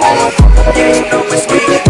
all I want to do is be